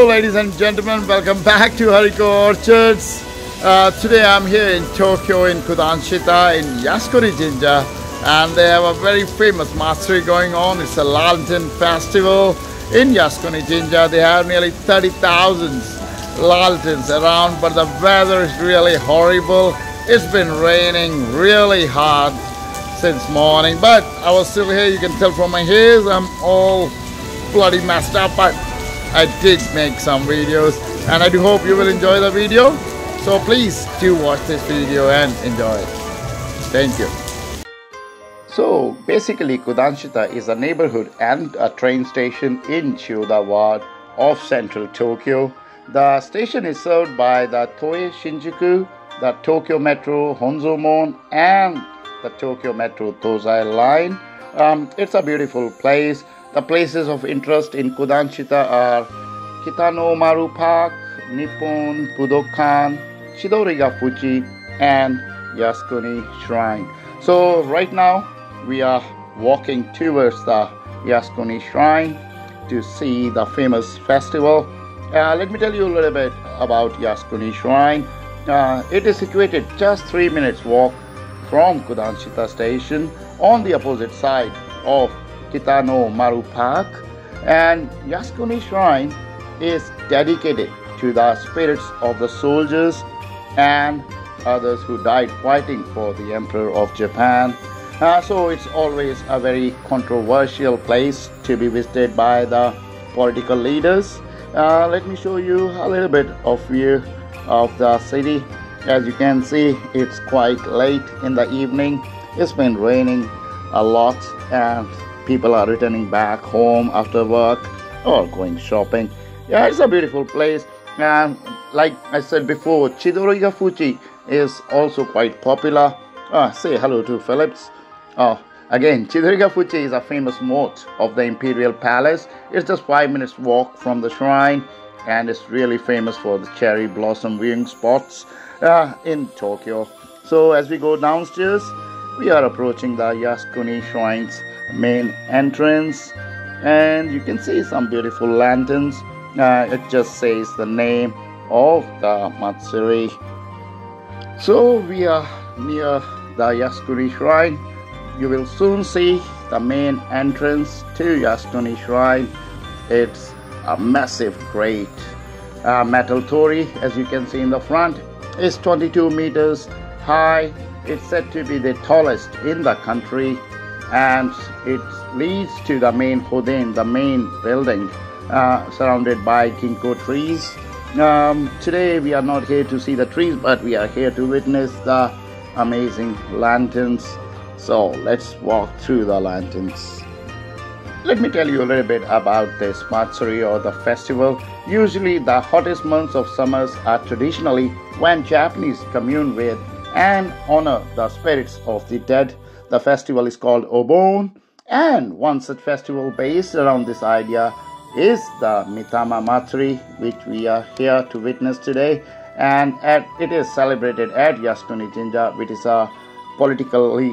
Hello, ladies and gentlemen. Welcome back to Hariko Orchards. Uh, today I'm here in Tokyo in Kudanshita in Yasukuni Jinja and they have a very famous matsuri going on. It's a lantern festival in Yasukuni Jinja. They have nearly 30,000 lanterns around but the weather is really horrible. It's been raining really hard since morning but I was still here. You can tell from my hairs I'm all bloody messed up but I did make some videos and I do hope you will enjoy the video. So please do watch this video and enjoy it. Thank you. So basically Kudanshita is a neighborhood and a train station in Chiyoda ward of central Tokyo. The station is served by the Toei Shinjuku, the Tokyo Metro Hanzomon and the Tokyo Metro Tozai line. Um, it's a beautiful place the places of interest in Kudanshita are Kitanomaru Park, Nippon Budokan, Chidorigafuchi, and Yasukuni Shrine. So right now we are walking towards the Yasukuni Shrine to see the famous festival. Uh, let me tell you a little bit about Yasukuni Shrine. Uh, it is situated just three minutes walk from Kudanshita station on the opposite side of Kitanomaru Park, and Yasukuni Shrine is dedicated to the spirits of the soldiers and others who died fighting for the Emperor of Japan. Uh, so it's always a very controversial place to be visited by the political leaders. Uh, let me show you a little bit of view of the city. As you can see, it's quite late in the evening. It's been raining a lot and people are returning back home after work or going shopping. Yeah, it's a beautiful place. And like I said before, Chidorigafuchi is also quite popular. Uh, say hello to Phillips. Oh, again, Chidorigafuchi is a famous moat of the Imperial Palace. It's just five minutes walk from the shrine and it's really famous for the cherry blossom viewing spots uh, in Tokyo. So as we go downstairs, we are approaching the Yasukuni Shrines main entrance and you can see some beautiful lanterns. Uh, it just says the name of the Matsuri so we are near the Yasukuni shrine. You will soon see the main entrance to Yasukuni shrine. It's a massive great uh, metal torii as you can see in the front. Is 22 meters high. It's said to be the tallest in the country and it leads to the main Hoden, the main building, uh, surrounded by ginkgo trees. Um, today we are not here to see the trees, but we are here to witness the amazing lanterns. So let's walk through the lanterns. Let me tell you a little bit about this Matsuri or the festival. Usually the hottest months of summers are traditionally when Japanese commune with and honor the spirits of the dead the festival is called Obon, and one such festival based around this idea is the Mitama Matsuri, which we are here to witness today. And at, it is celebrated at Yasukuni Jinja, which is a politically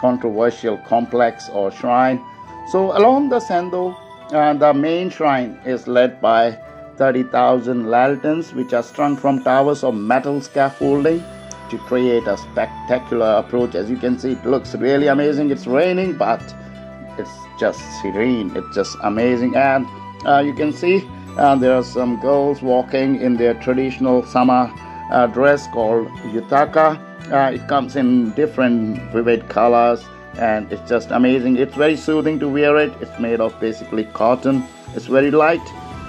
controversial complex or shrine. So, along the Sendo, uh, the main shrine is led by 30,000 lanterns, which are strung from towers of metal scaffolding to create a spectacular approach. As you can see, it looks really amazing. It's raining, but it's just serene. It's just amazing. And uh, you can see uh, there are some girls walking in their traditional summer uh, dress called yutaka. Uh, it comes in different vivid colors and it's just amazing. It's very soothing to wear it. It's made of basically cotton. It's very light.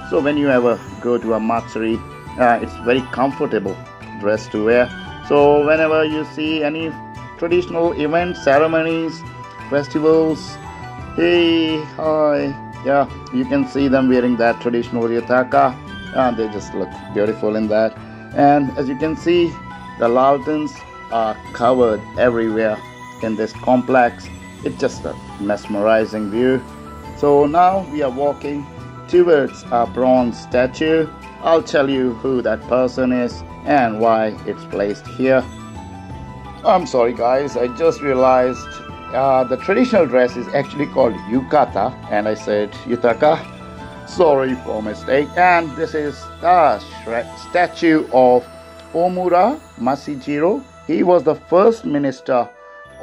So when you ever go to a matsuri, uh, it's very comfortable dress to wear so, whenever you see any traditional events, ceremonies, festivals, hey, hi, yeah, you can see them wearing that traditional yutaka, and they just look beautiful in that. And as you can see, the lanterns are covered everywhere in this complex. It's just a mesmerizing view. So now we are walking towards a bronze statue. I'll tell you who that person is and why it's placed here. I'm sorry guys, I just realized uh, the traditional dress is actually called yukata and I said yutaka. Sorry for mistake. And this is the statue of Omura Masahiro. He was the first minister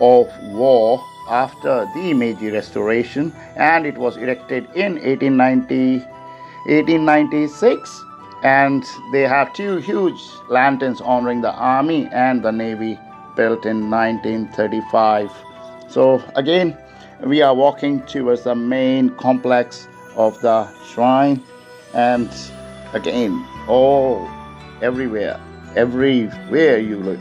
of war after the Meiji Restoration and it was erected in 1890, 1896 and they have two huge lanterns honoring the army and the navy built in 1935. So again we are walking towards the main complex of the shrine. And again all everywhere everywhere you look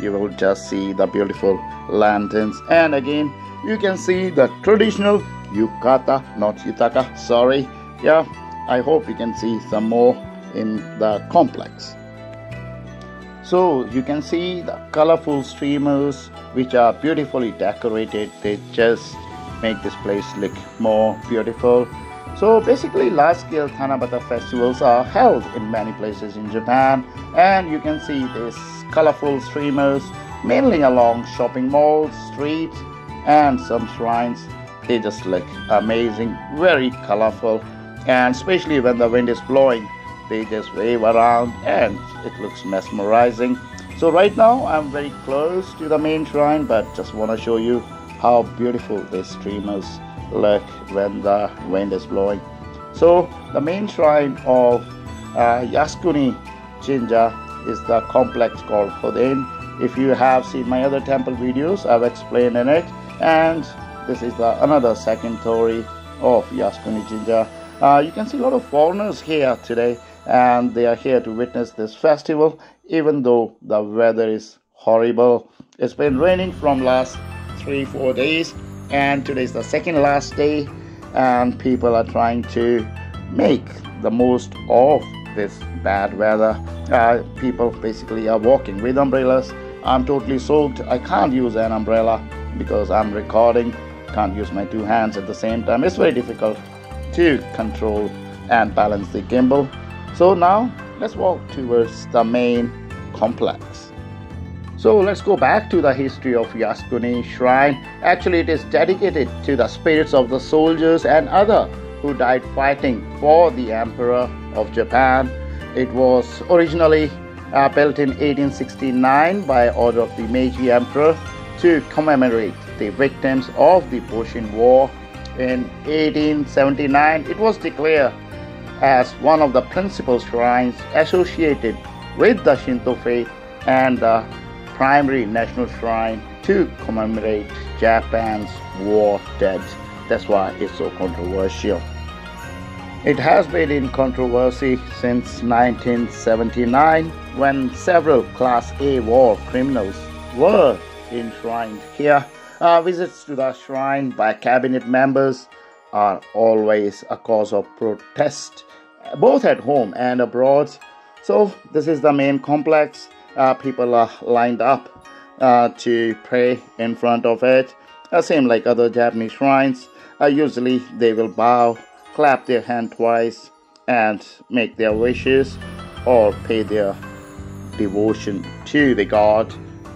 you will just see the beautiful lanterns. And again you can see the traditional yukata not yutaka sorry. Yeah i hope you can see some more in the complex. So you can see the colorful streamers which are beautifully decorated. They just make this place look more beautiful. So basically large-scale Tanabata festivals are held in many places in Japan. And you can see these colorful streamers mainly along shopping malls, streets and some shrines. They just look amazing, very colorful. And especially when the wind is blowing they just wave around and it looks mesmerizing. So right now I'm very close to the main shrine but just want to show you how beautiful these streamers look when the wind is blowing. So the main shrine of uh, Yasukuni Jinja is the complex called Hoden. If you have seen my other temple videos, I've explained in it. And this is the another second story of Yasukuni Jinja. Uh, you can see a lot of foreigners here today and they are here to witness this festival even though the weather is horrible. It's been raining from last three four days and today is the second last day and people are trying to make the most of this bad weather. Uh, people basically are walking with umbrellas. I'm totally soaked i can't use an umbrella because i'm recording. Can't use my two hands at the same time. It's very difficult to control and balance the gimbal so now let's walk towards the main complex so let's go back to the history of Yasukuni Shrine. Actually, it is dedicated to the spirits of the soldiers and other who died fighting for the Emperor of Japan. It was originally uh, built in 1869 by order of the Meiji Emperor to commemorate the victims of the Boshin War. In 1879, it was declared as one of the principal shrines associated with the Shinto faith and the primary national shrine to commemorate Japan's war dead. That's why it's so controversial. It has been in controversy since 1979 when several Class A war criminals were enshrined here. Uh, visits to the shrine by cabinet members are always a cause of protest, both at home and abroad. So, this is the main complex uh, people are lined up uh, to pray in front of it. Uh, same like other Japanese shrines. Uh, usually they will bow, clap their hand twice, and make their wishes or pay their devotion to the god.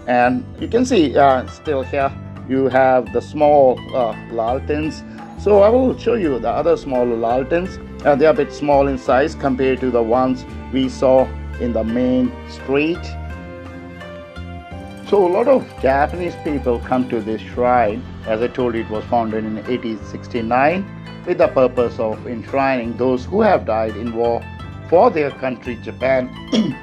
And you can see uh, still here you have the small uh, lanterns. So I will show you the other smaller lanterns. Uh, they are a bit small in size compared to the ones we saw in the main street. So a lot of Japanese people come to this shrine. As I told you, it was founded in 1869 with the purpose of enshrining those who have died in war for their country, Japan,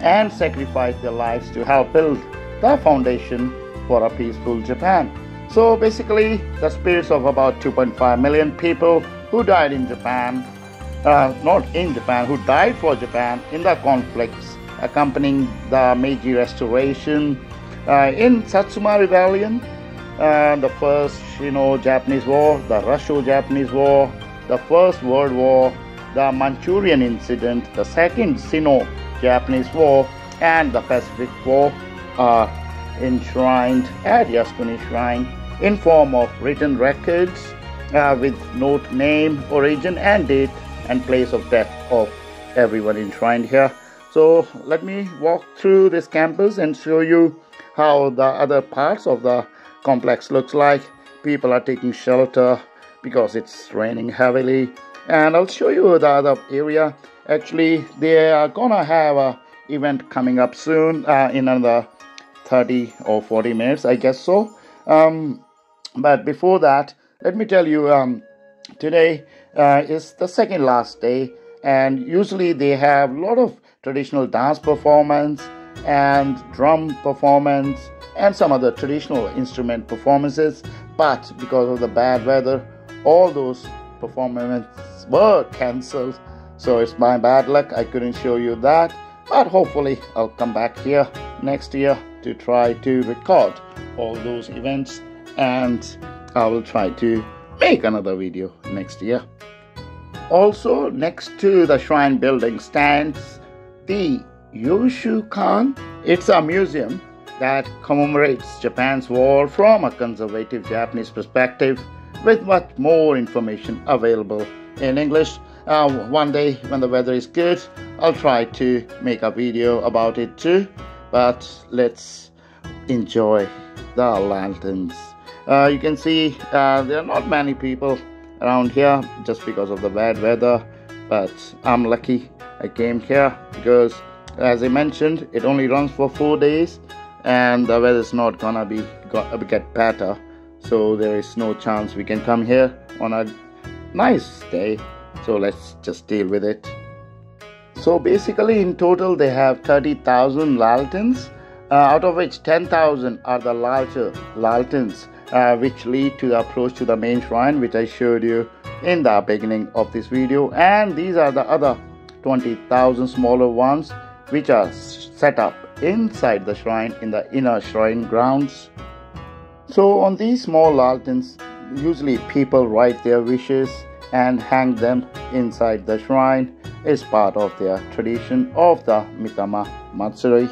and sacrificed their lives to help build the foundation for a peaceful Japan. So basically, the spirits of about 2.5 million people who died in Japan, uh, not in Japan, who died for Japan in the conflicts accompanying the Meiji Restoration. Uh, in Satsuma Rebellion, uh, the first Sino-Japanese War, the Russo-Japanese War, the First World War, the Manchurian Incident, the Second Sino-Japanese War, and the Pacific War are enshrined at Yasukuni Shrine in form of written records uh, with note name, origin, and date and place of death of everyone enshrined here. So let me walk through this campus and show you how the other parts of the complex looks like. People are taking shelter because it's raining heavily. and I'll show you the other area. Actually, they are gonna have a event coming up soon uh, in another 30 or 40 minutes, I guess so. Um, but before that, let me tell you, um, today uh, is the second last day, and usually they have a lot of traditional dance performance and drum performance and some other traditional instrument performances. But because of the bad weather, all those performances were cancelled. So it's my bad luck. I couldn't show you that. But hopefully, I'll come back here next year to try to record all those events and I will try to make another video next year. Also, next to the shrine building stands the Yushukan. It's a museum that commemorates Japan's war from a conservative Japanese perspective with much more information available in English. Uh, one day when the weather is good, I'll try to make a video about it too. But let's enjoy the lanterns. Uh, you can see uh, there are not many people around here just because of the bad weather, but I'm lucky I came here because, as I mentioned, it only runs for four days and the weather is not gonna be get better. So there is no chance we can come here on a nice day. So let's just deal with it. So basically in total they have 30,000 lanterns uh, out of which 10,000 are the larger lanterns uh, which lead to the approach to the main shrine which I showed you in the beginning of this video and these are the other 20,000 smaller ones which are set up inside the shrine in the inner shrine grounds. So on these small lanterns, usually people write their wishes and hang them inside the shrine is part of their tradition of the Mitama Matsuri.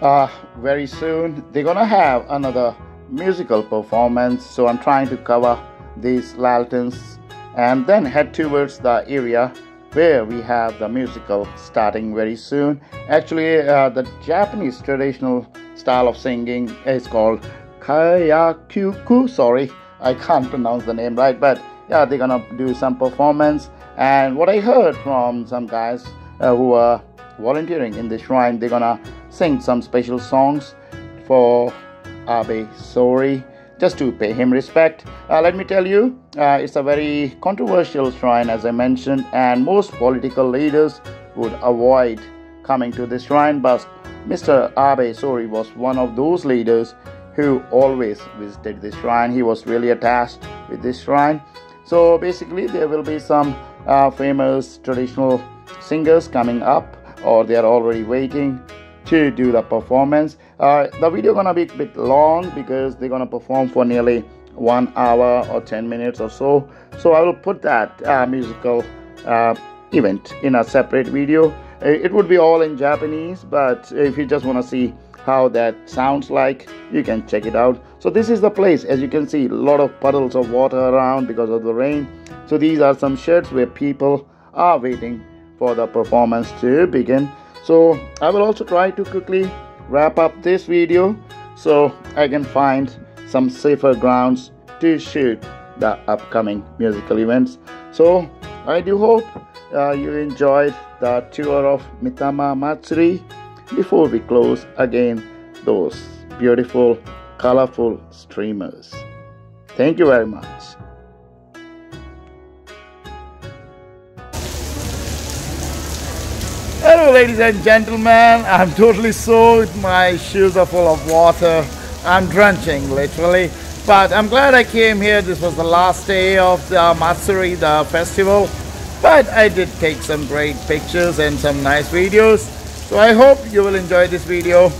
Uh, very soon they're gonna have another musical performance so I'm trying to cover these lanterns and then head towards the area where we have the musical starting very soon. Actually, uh, the Japanese traditional style of singing is called Kayakyuku. Sorry, I can't pronounce the name right, but yeah, they're gonna do some performance. And what I heard from some guys uh, who are volunteering in the shrine, they're gonna sing some special songs for Abe Sori just to pay him respect. Uh, let me tell you, uh, it's a very controversial shrine, as I mentioned, and most political leaders would avoid coming to this shrine. But Mr. Abe Sori was one of those leaders who always visited this shrine. He was really attached with this shrine. So basically, there will be some uh, famous traditional singers coming up, or they are already waiting to do the performance. Uh, the video gonna be a bit long because they're gonna perform for nearly one hour or 10 minutes or so. So I will put that uh, musical uh, event in a separate video. Uh, it would be all in Japanese, but if you just want to see how that sounds like, you can check it out. So this is the place. As you can see, a lot of puddles of water around because of the rain. So these are some sheds where people are waiting for the performance to begin so I will also try to quickly wrap up this video so I can find some safer grounds to shoot the upcoming musical events. So I do hope uh, you enjoyed the tour of Mitama Matsuri before we close again those beautiful colorful streamers. Thank you very much Ladies and gentlemen, I'm totally soaked, my shoes are full of water, I'm drenching literally. But I'm glad I came here, this was the last day of the Matsuri, the festival. But I did take some great pictures and some nice videos. So I hope you will enjoy this video.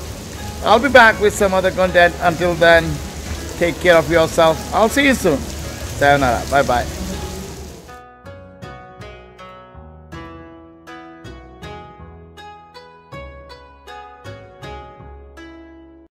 I'll be back with some other content. Until then, take care of yourself. I'll see you soon. Sayonara. Bye bye.